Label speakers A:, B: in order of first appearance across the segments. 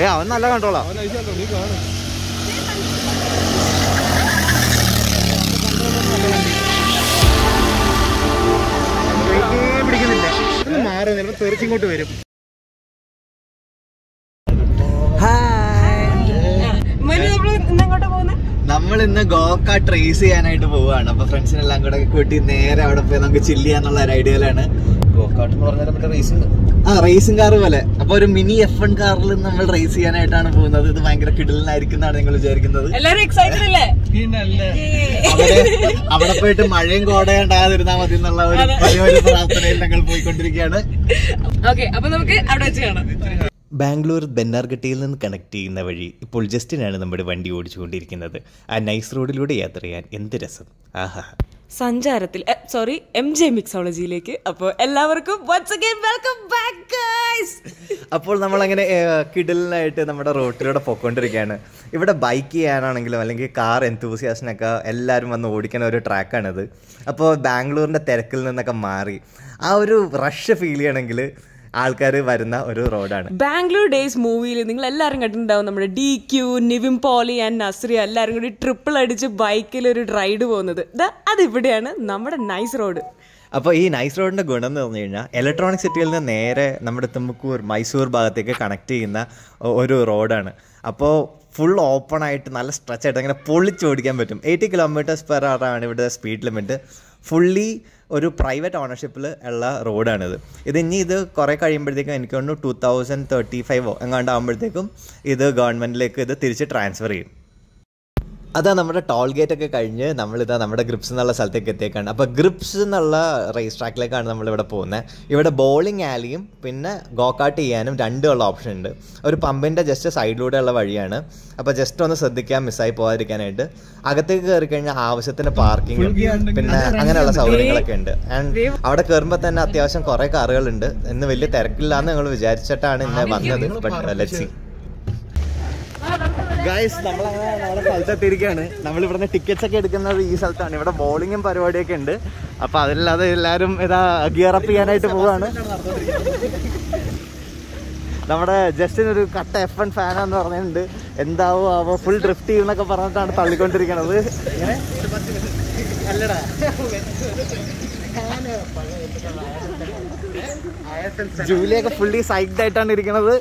A: ഏ അവൻ നല്ല കണ്ടോളാം
B: അവൻ ഐസ് നീ കാണും.
A: പിടിക്കുന്നില്ല. മാറുന്നില്ല തെറിച്ചിങ്ങോട്ട് വരും.
C: ഇന്ന്
A: ഗോക്ക ട്രേസ് ചെയ്യാനായിട്ട് പോവുകയാണ്. അപ്പൊ ഫ്രണ്ട്സിനെല്ലാം കൂടെ കൂട്ടി നേരെ അവിടെ പോയി നമുക്ക് ചില്ല് ചെയ്യാന്നുള്ള ഒരു ഐഡിയയിലാണ് ഗോക്കാട്ട് എന്ന് പറഞ്ഞാൽ നമ്മുടെ റേസിംഗ് ആ റേസിംഗ് കാർ പോലെ. അപ്പൊ ഒരു മിനി എഫ് എൺ കാറിൽ നമ്മൾ റേസ് ചെയ്യാനായിട്ടാണ് പോകുന്നത്. ഇത് ഭയങ്കര കിടലിനായിരിക്കും എന്നാണ് നിങ്ങൾ വിചാരിക്കുന്നത്.
C: എല്ലാരും എക്സൈറ്റഡ് അല്ലേ?
A: അവിടെ അവിടെ പോയിട്ട് മഴയും കോടയും ഉണ്ടാകാതിരുന്നാൽ മതി എന്നുള്ള ഒരു വലിയൊരു പ്രാർത്ഥനയിൽ ഞങ്ങൾ പോയിക്കൊണ്ടിരിക്കുകയാണ്.
C: ഓക്കെ അപ്പൊ നമുക്ക് അവിടെ വെച്ച് കാണാം.
A: ബാംഗ്ലൂർ ബെന്നാർഗട്ടിയിൽ നിന്ന് കണക്ട് ചെയ്യുന്ന വഴി ഇപ്പോൾ ജസ്റ്റിനാണ് നമ്മുടെ വണ്ടി ഓടിച്ചുകൊണ്ടിരിക്കുന്നത്. ആ നൈസ് റോഡിലൂടെ യാത്ര ചെയ്യാൻ എന്ത് രസം. ആഹാ.
C: സഞ്ചാരത്തിൽ സോറി എം ജെ മിക്സോളജിയിലേക്ക് അപ്പോൾ എല്ലാവർക്കും വെൽക്കം ബാക്ക് ഗൈസ്
A: അപ്പോൾ നമ്മളങ്ങനെ കിടലിനായിട്ട് നമ്മുടെ റോട്ടിലൂടെ പോയിക്കൊണ്ടിരിക്കുകയാണ്. ഇവിടെ ബൈക്ക് ചെയ്യാനാണെങ്കിലും അല്ലെങ്കിൽ കാർ എന്തൂസിയാസിനൊക്കെ എല്ലാവരും വന്ന് ഓടിക്കുന്ന ഒരു ട്രാക്കാണിത് അപ്പോൾ ബാംഗ്ലൂരിന്റെ തിരക്കിൽ നിന്നൊക്കെ മാറി. ആ ഒരു റഷ് ഫീൽ ചെയ്യണമെങ്കിൽ ആൾക്കാർ വരുന്ന ഒരു റോഡാണ്.
C: ബാംഗ്ലൂർ ഡേയ്സ് മൂവിയിൽ നിങ്ങൾ എല്ലാവരും കണ്ടിട്ടുണ്ടാവും നമ്മുടെ D Q Nivin Pauly and Nazriya എല്ലാവരും കൂടി ട്രിപ്പിൾ അടിച്ച് ബൈക്കിൽ ഒരു റൈഡ് പോകുന്നത്. അതിവിടെയാണ് നമ്മുടെ നൈസ് റോഡ്
A: അപ്പോൾ ഈ നൈസ് റോഡിന്റെ ഗുണം എന്ന് പറഞ്ഞു കഴിഞ്ഞാൽ ഇലക്ട്രോണിക് സിറ്റിയിൽ നിന്ന് നേരെ നമ്മുടെ തുമ്മക്കൂർ മൈസൂർ ഭാഗത്തേക്ക് കണക്ട് ചെയ്യുന്ന ഒരു റോഡാണ്. അപ്പോൾ ഫുൾ ഓപ്പൺ ആയിട്ട് നല്ല സ്ട്രെച്ച് ആയിട്ട് അങ്ങനെ പൊളിച്ചോടിക്കാൻ പറ്റും. എയ്റ്റി കിലോമീറ്റേഴ്സ് പെർ ആറാണ് ആണ് ഇവിടുത്തെ സ്പീഡ് ലിമിറ്റ് ഫുള്ളി ഒരു പ്രൈവറ്റ് ഓണർഷിപ്പിൽ ഉള്ള റോഡാണിത്. ഇത് ഇനി ഇത് കുറേ കഴിയുമ്പോഴത്തേക്കും എനിക്ക് തോന്നുന്നു ടു തൗസൻഡ് തേർട്ടി ഫൈവോ എങ്ങാണ്ടാകുമ്പോഴത്തേക്കും ഇത് ഗവൺമെന്റിലേക്ക് ഇത് തിരിച്ച് ട്രാൻസ്ഫർ ചെയ്യും. അതാ നമ്മുടെ ടോൾ ഗേറ്റ് ഒക്കെ കഴിഞ്ഞ് നമ്മളിതാ നമ്മുടെ ഗ്രിപ്സ് എന്നുള്ള സ്ഥലത്തേക്ക് എത്തിയേക്കാണ്. അപ്പോൾ ഗ്രിപ്സ് എന്നുള്ള റേസ് ട്രാക്കിലേക്കാണ് നമ്മൾ നമ്മളിവിടെ പോകുന്നത് ഇവിടെ ബോളിംഗ് ആലിയും പിന്നെ ഗോക്കാട്ട് ചെയ്യാനും രണ്ടും ഉള്ള ഓപ്ഷൻ ഉണ്ട്. ഒരു പമ്പിന്റെ ജസ്റ്റ് സൈഡിലൂടെ ഉള്ള വഴിയാണ്. അപ്പോൾ ജസ്റ്റ് ഒന്ന് ശ്രദ്ധിക്കാൻ മിസ്സായി പോകാതിരിക്കാനായിട്ട് അകത്തേക്ക് കയറി കഴിഞ്ഞാൽ ആവശ്യത്തിന് പാർക്കിംഗ് പിന്നെ അങ്ങനെയുള്ള സൗകര്യങ്ങളൊക്കെ ഉണ്ട്. ആൻഡ് അവിടെ കയറുമ്പോൾ തന്നെ അത്യാവശ്യം കുറേ കാറുകളുണ്ട്. ഇന്ന് വലിയ തിരക്കില്ലാന്ന് ഞങ്ങൾ വിചാരിച്ചിട്ടാണ് ഇന്ന് വന്നത്. ബട്ട് ലെറ്റ്സി ഗൈസ് നമ്മളങ്ങനെ നമ്മുടെ സ്ഥലത്തെത്തിയിരിക്കുകയാണ്. നമ്മൾ ഇവിടുന്ന് ടിക്കറ്റ്സ് ഒക്കെ എടുക്കുന്നത് ഈ സ്ഥലത്താണ്. ഇവിടെ ബോളിങ്ങും പരിപാടിയൊക്കെ ഉണ്ട്. അപ്പൊ അതില്ലാതെ എല്ലാവരും ഇതാ ഗിയർ അപ്പ് ചെയ്യാനായിട്ട് പോവുകയാണ്. നമ്മുടെ ജസ്റ്റിന് ഒരു കട്ട എഫ് എൻ ഫാനാന്ന് പറഞ്ഞിട്ടുണ്ട്. എന്താവോ ആവോ ഫുൾ ഡ്രിഫ്റ്റ് ചെയ്യുന്നൊക്കെ പറഞ്ഞിട്ടാണ് തള്ളിക്കൊണ്ടിരിക്കണത്. അല്ലടാ. ജൂലിയൊക്കെ ഫുള്ളി സൈക്ഡ് ആയിട്ടാണ് ഇരിക്കുന്നത്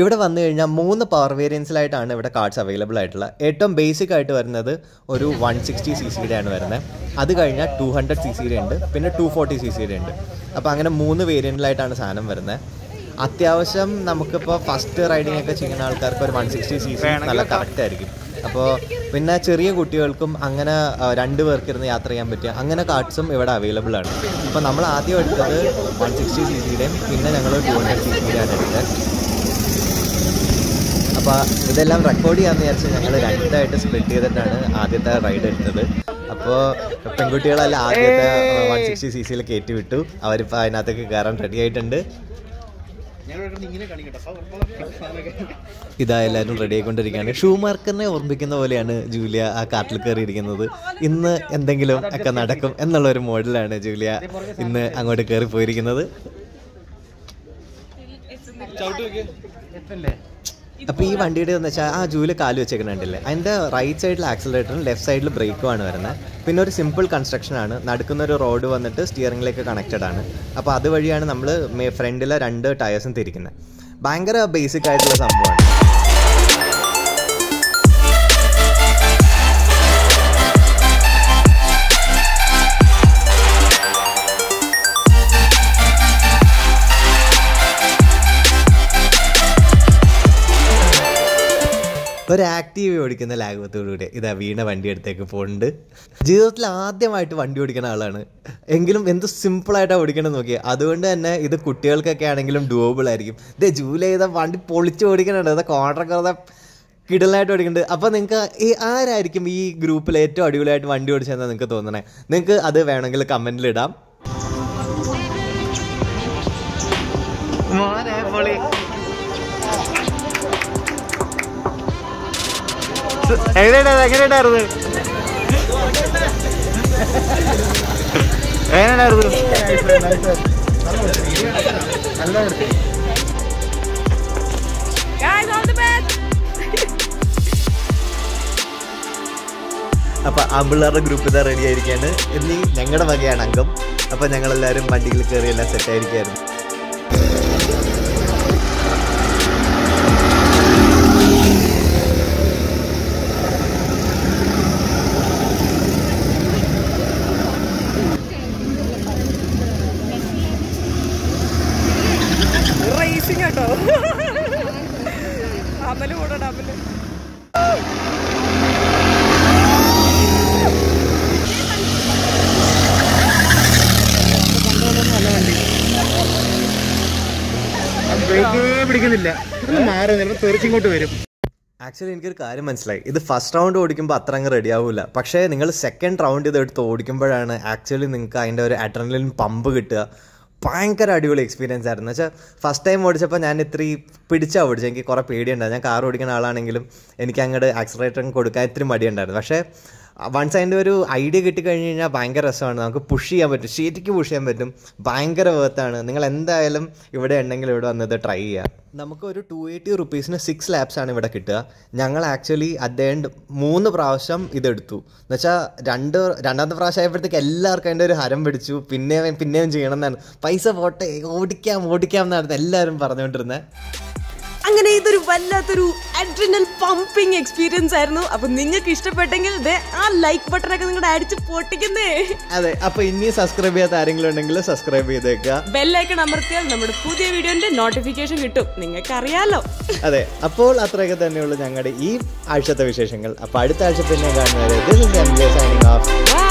A: ഇവിടെ വന്നു കഴിഞ്ഞാൽ മൂന്ന് പവർ വേരിയൻസിലായിട്ടാണ് ഇവിടെ കാർഡ്സ് അവൈലബിൾ ആയിട്ടുള്ളത് ഏറ്റവും ബേസിക് ആയിട്ട് വരുന്നത് ഒരു വൺ സിക്സ്റ്റി സി സിയുടെ ആണ് വരുന്നത് അത് കഴിഞ്ഞാൽ ടു ഹൺഡ്രഡ് സി സിയുടെ ഉണ്ട്. പിന്നെ ടു ഫോർട്ടി സി സിയുടെ ഉണ്ട്. അപ്പോൾ അങ്ങനെ മൂന്ന് വേരിയന്റിലായിട്ടാണ് സാധനം വരുന്നത് അത്യാവശ്യം നമുക്കിപ്പോൾ ഫസ്റ്റ് റൈഡിംഗ് ഒക്കെ ചെയ്യുന്ന ആൾക്കാർക്ക് ഒരു വൺ സിക്സ്റ്റി സി സി നല്ല കറക്റ്റ് ആയിരിക്കും. അപ്പോൾ പിന്നെ ചെറിയ കുട്ടികൾക്കും അങ്ങനെ രണ്ട് പേർക്ക് ഇരുന്ന് യാത്ര ചെയ്യാൻ പറ്റിയ അങ്ങനെ കാർഡ്സും ഇവിടെ അവൈലബിൾ ആണ്. അപ്പോൾ നമ്മൾ ആദ്യം എടുത്തത് വൺ സിക്സ്റ്റി സി സിയുടെയും പിന്നെ ഞങ്ങൾ ടു ഹൺഡ്രഡ് സി സിയുടെയാണ് എടുത്തത്. അപ്പോൾ ഇതെല്ലാം റെക്കോർഡ് ചെയ്യാമെന്ന് വിചാരിച്ച് ഞങ്ങൾ രണ്ടായിട്ട് സ്പ്ലിറ്റ് ചെയ്തിട്ടാണ് ആദ്യത്തെ റൈഡ് എടുത്തത്. അപ്പോൾ പെൺകുട്ടികളെല്ലാം ആദ്യത്തെ വൺ സിക്സ്റ്റി സി സിയിൽ കയറ്റി വിട്ടു. അവരിപ്പോൾ അതിനകത്തേക്ക് കയറാൻ റെഡി ആയിട്ടുണ്ട്. ഇതാ എല്ലാവരും റെഡി ആയിക്കൊണ്ടിരിക്കുകയാണ്. ഷൂ മാർക്കറിനെ ഓർമ്മിക്കുന്ന പോലെയാണ് ജൂലിയ ആ കാട്ടിൽ കയറിയിരിക്കുന്നത്. ഇന്ന് എന്തെങ്കിലും ഒക്കെ നടക്കും എന്നുള്ള ഒരു മോഡലാണ് ജൂലിയ ഇന്ന് അങ്ങോട്ട് കയറി പോയിരിക്കുന്നത് അപ്പോൾ ഈ വണ്ടിയുടെ എന്ന് വെച്ചാൽ ആ ജൂൽ കാൽ വെച്ചേക്കുന്നുണ്ടല്ലേ അതിന്റെ റൈറ്റ് സൈഡിൽ ആക്സിലേറ്ററും ലെഫ്റ്റ് സൈഡിൽ ബ്രേക്കും ആണ് വരുന്നത് പിന്നെ ഒരു സിമ്പിൾ കൺസ്ട്രക്ഷൻ ആണ്. നടുക്കുന്ന ഒരു റോഡ് വന്നിട്ട് സ്റ്റിയറിംഗിലേക്ക് കണക്റ്റഡ് ആണ്. അപ്പോൾ അതുവഴിയാണ് നമ്മൾ ഫ്രണ്ടിലെ രണ്ട് ടയേഴ്സും തിരിക്കുന്നത് ഭയങ്കര ബേസിക് ആയിട്ടുള്ള സംഭവമാണ് ഒരു ആക്റ്റീവ് ഓടിക്കുന്ന ലാഘവത്തോടുകൂടി. ഇതാ വീണ വണ്ടി അടുത്തേക്ക് പോകുന്നുണ്ട് ജീവിതത്തിൽ ആദ്യമായിട്ട് വണ്ടി ഓടിക്കുന്ന ആളാണ്. എങ്കിലും എന്ത് സിമ്പിളായിട്ടാണ് ഓടിക്കണം നോക്കി അതുകൊണ്ട് തന്നെ ഇത് കുട്ടികൾക്കൊക്കെ ആണെങ്കിലും ഡ്യൂബിൾ ആയിരിക്കും. ഇത് ജൂലൈ ഇതാ വണ്ടി പൊളിച്ച് ഓടിക്കണുണ്ട്. അത് കോൺട്രൊക്കെ അതാ കിടലായിട്ട് ഓടിക്കുന്നുണ്ട് അപ്പോൾ നിങ്ങൾക്ക് ഈ ആരായിരിക്കും ഈ ഗ്രൂപ്പിൽ ഏറ്റവും അടിപൊളിയായിട്ട് വണ്ടി ഓടിച്ചതെന്ന് നിങ്ങൾക്ക് തോന്നണേ? നിങ്ങൾക്ക് അത് വേണമെങ്കിൽ കമന്റിൽ ഇടാം. മോനെ പൊളി. എങ്ങനെയുണ്ടായിരുന്നു എങ്ങനെയുണ്ടായിരുന്നു
C: എങ്ങനെയുണ്ടായിരുന്നു.
A: അപ്പൊ ആമ്പിള്ളാരുടെ ഗ്രൂപ്പ് ഇതാ റെഡി ആയിരിക്കാണ് ഇനി ഞങ്ങളുടെ വകയാണ് അംഗം. അപ്പൊ ഞങ്ങളെല്ലാവരും വണ്ടിയിൽ കയറി എല്ലാം സെറ്റ് ആയിരിക്കായിരുന്നു
C: റേസിംഗ് കേട്ടോ. അമൽ കൂടണം അമൽ.
B: പിടിക്കുന്നില്ല. ഒന്ന് മാറി തെറിച്ചിങ്ങോട്ട് വരും.
A: ആക്ച്വലി എനിക്കൊരു കാര്യം മനസ്സിലായി. ഇത് ഫസ്റ്റ് റൗണ്ട് ഓടിക്കുമ്പോൾ അത്ര അങ്ങ് റെഡി ആവില്ല പക്ഷേ നിങ്ങൾ സെക്കൻഡ് റൗണ്ട് ഇത് എടുത്ത് ഓടിക്കുമ്പോഴാണ് ആക്ച്വലി നിങ്ങൾക്ക് അതിന്റെ ഒരു അഡ്രനലിൻ പമ്പ് കിട്ടുക. ഭയങ്കര അടിപൊളി എക്സ്പീരിയൻസ് ആയിരുന്നു. വെച്ചാൽ ഫസ്റ്റ് ടൈം ഓടിച്ചപ്പോൾ ഞാൻ ഇത്രയും പിടിച്ചാണ് ഓടിച്ചത്. എനിക്ക് കുറേ പേടിയുണ്ടായിരുന്നു. ഞാൻ കാർ ഓടിക്കുന്ന ആളാണെങ്കിലും എനിക്ക് അങ്ങോട്ട് ആക്സിലറേറ്റർ കൊടുക്കാൻ ഇത്തിരി മടിയുണ്ടായിരുന്നു. പക്ഷേ വൺസ് അതിന്റെ ഒരു ഐഡിയ കിട്ടിക്കഴിഞ്ഞ് കഴിഞ്ഞാൽ ഭയങ്കര രസമാണ്. നമുക്ക് പുഷ് ചെയ്യാൻ പറ്റും. ശരിക്കും പുഷ് ചെയ്യാൻ പറ്റും. ഭയങ്കര വേർത്താണ് നിങ്ങൾ എന്തായാലും ഇവിടെ ഉണ്ടെങ്കിൽ ഇവിടെ വന്നത് ട്രൈ ചെയ്യുക നമുക്ക് ഒരു ടു എയ്റ്റി റുപ്പീസിന് സിക്സ് ആണ് ഇവിടെ കിട്ടുക. ഞങ്ങൾ ആക്ച്വലി അദ്ദേഹം മൂന്ന് പ്രാവശ്യം ഇതെടുത്തു. എന്നുവെച്ചാൽ രണ്ട് രണ്ടാമത്തെ പ്രാവശ്യം ആയപ്പോഴത്തേക്ക് എല്ലാവർക്കും അതിന്റെ ഒരു ഹരം പിടിച്ചു. പിന്നെയും പിന്നെയും ചെയ്യണം എന്നാണ്. പൈസ പോട്ടെ ഓടിക്കാം ഓടിക്കാം എന്നായിരുന്നു എല്ലാവരും പറഞ്ഞുകൊണ്ടിരുന്നത്.
C: അങ്ങനെ ഇതൊരു വല്ലാത്തൊരു അഡ്രിനൽ പമ്പിങ് എക്സ്പീരിയൻസ് ആയിരുന്നു. അപ്പൊ നിങ്ങൾക്ക് ഇഷ്ടപ്പെട്ടെങ്കിൽ ആ ലൈക്ക് ബട്ടണൊക്കെ നിങ്ങളുടെ അടിച്ച് പൊട്ടിക്കുന്നേ.
A: അതെ അപ്പൊ ഇനി സബ്സ്ക്രൈബ് ചെയ്യാത്ത ആരെങ്കിലും ഉണ്ടെങ്കിൽ സബ്സ്ക്രൈബ് ചെയ്തേക്കുക.
C: ബെല്ലൈക്കൺ അമർത്തിയാൽ നമ്മുടെ പുതിയ വീഡിയോന്റെ നോട്ടിഫിക്കേഷൻ കിട്ടും. നിങ്ങൾക്ക് അറിയാലോ
A: അതെ അപ്പോൾ അത്രയൊക്കെ തന്നെയുള്ളൂ ഞങ്ങളുടെ ഈ ആഴ്ചത്തെ വിശേഷങ്ങൾ. അപ്പൊ അടുത്ത ആഴ്ച പിന്നെ കാണുന്നവരെ off.
C: Bye.